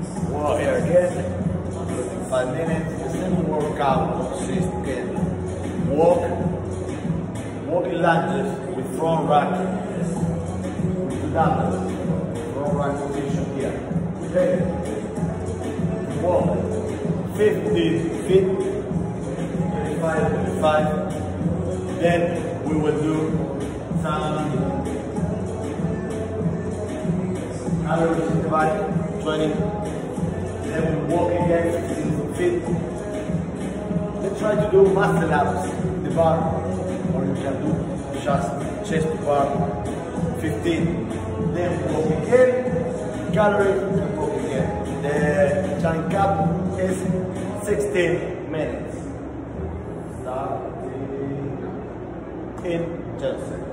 Well, here again, five minutes, the same workout consists in walk, walking lunges with front rack, with dumbbells, front rack position here. Okay? Walk, 50 feet, 25, 25. Then we will do some calories in the body, 20. Then we walk again, 15 feet. Let's try to do muscle ups the bar, or you can do just chest bar, 15. Then walk again, calories, and walk again. The time cap is 16 minutes. Starting in just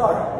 Look.